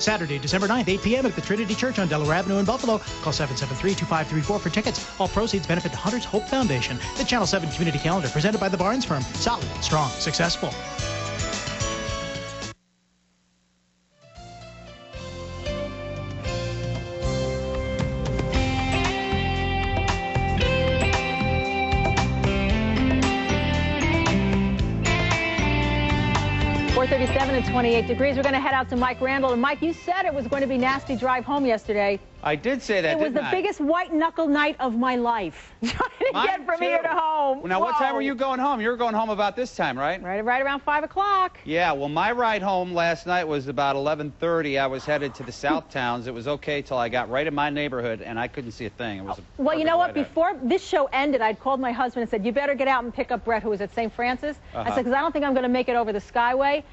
Saturday, December 9th, 8 p.m. at the Trinity Church on Delaware Avenue in Buffalo. Call 773-2534 for tickets. All proceeds benefit the Hunter's Hope Foundation. The Channel 7 Community Calendar presented by the Barnes Firm. Solid, strong, successful. Four thirty-seven and 28 degrees. We're going to head out to Mike Randall. And Mike, you said it was going to be nasty drive home yesterday. I did say that. It was the I? biggest white knuckle night of my life. Trying to Mine get from too. here to home. Now, what time were you going home? You were going home about this time, right? Right, right around five o'clock. Yeah. Well, my ride home last night was about 11:30. I was headed to the South Towns. It was okay till I got right in my neighborhood, and I couldn't see a thing. It was a Well, you know what? out. Before this show ended, I'd called my husband and said, "You better get out and pick up Brett, who was at St. Francis." I Uh-huh. said, "Because I don't think I'm going to make it over the Skyway."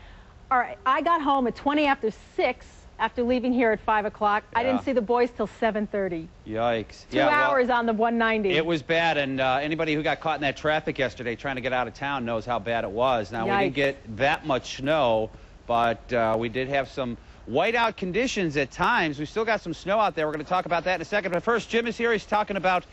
All right, I got home at 20 after six after leaving here at five o'clock. I didn't see the boys till 7:30. Yikes. Two yeah, well, hours on the 190. It was bad, and uh, anybody who got caught in that traffic yesterday trying to get out of town knows how bad it was. Now, we didn't get that much snow, but uh, we did have some whiteout conditions at times. We still got some snow out there. We're going to talk about that in a second. But first, Jim is here. He's talking about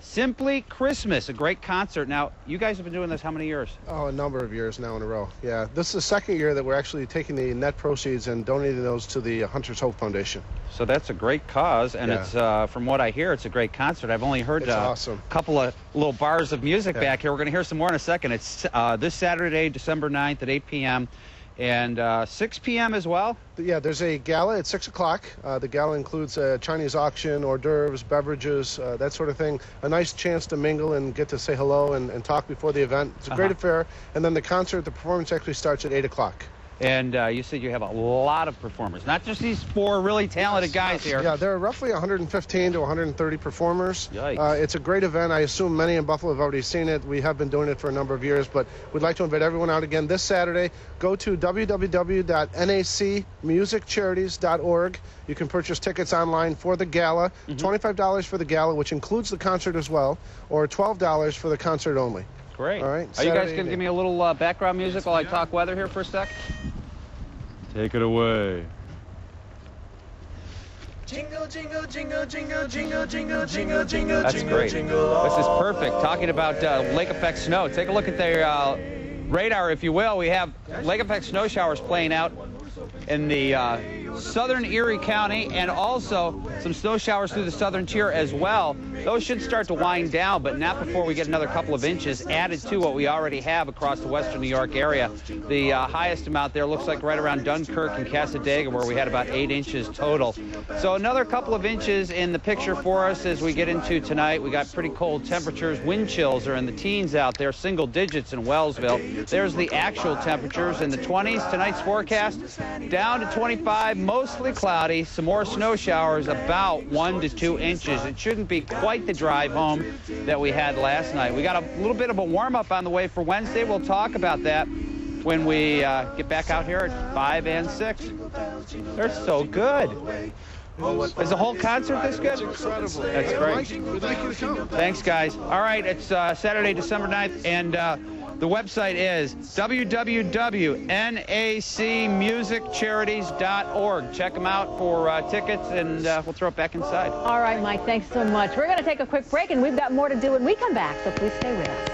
Simply Christmas, a great concert. Now, you guys have been doing this how many years? Oh, a number of years now in a row. Yeah, this is the second year that we're actually taking the net proceeds and donating those to the Hunter's Hope Foundation. So that's a great cause, and Yeah. it's uh, from what I hear, it's a great concert. I've only heard uh, awesome. a couple of little bars of music Yeah. back here. We're going to hear some more in a second. It's uh, this Saturday, December 9th at 8 p.m. and uh, 6 p.m. as well. Yeah, there's a gala at 6 o'clock. Uh, the gala includes a Chinese auction, hors d'oeuvres, beverages, uh, that sort of thing. A nice chance to mingle and get to say hello and, and talk before the event. It's a great Uh-huh. affair. And then the concert, the performance actually starts at 8 o'clock. And uh, you said you have a lot of performers, not just these four really talented guys here. Yeah, there are roughly 115 to 130 performers. Yikes. Uh, it's a great event. I assume many in Buffalo have already seen it. We have been doing it for a number of years, but we'd like to invite everyone out again this Saturday. Go to www.nacmusiccharities.org. You can purchase tickets online for the gala. $25 for the gala, which includes the concert as well, or $12 for the concert only. Great. All right, Are you guys going to give me a little uh, background music while I talk weather here for a sec? Take it away. Jingle, jingle, jingle, jingle, jingle, jingle, jingle, jingle, That's jingle, great. jingle. This is perfect. Talking about uh, lake effect snow. Take a look at their uh, radar, if you will. We have lake effect snow showers playing out in the uh, southern Erie County and also some snow showers through the southern tier as well. Those should start to wind down, but not before we get another couple of inches added to what we already have across the western New York area. The uh, highest amount there looks like right around Dunkirk and Cassadaga, where we had about eight inches total. So another couple of inches in the picture for us as we get into tonight. We got pretty cold temperatures. Wind chills are in the teens out there, single digits in Wellsville. There's the actual temperatures in the 20s. Tonight's forecast down to 25, mostly cloudy. Some more snow showers, about one to two inches. It shouldn't be quite the drive home that we had last night. We got a little bit of a warm up on the way for Wednesday. We'll talk about that when we uh, get back out here at 5 and 6. They're so good. Is the whole concert this good? Incredible. That's great. Thanks, guys. All right, it's uh, Saturday, December 9th, and uh, the website is www.nacmusiccharities.org. Check them out for uh, tickets, and uh, we'll throw it back inside. All right, Mike, thanks so much. We're going to take a quick break, and we've got more to do when we come back, so please stay with us.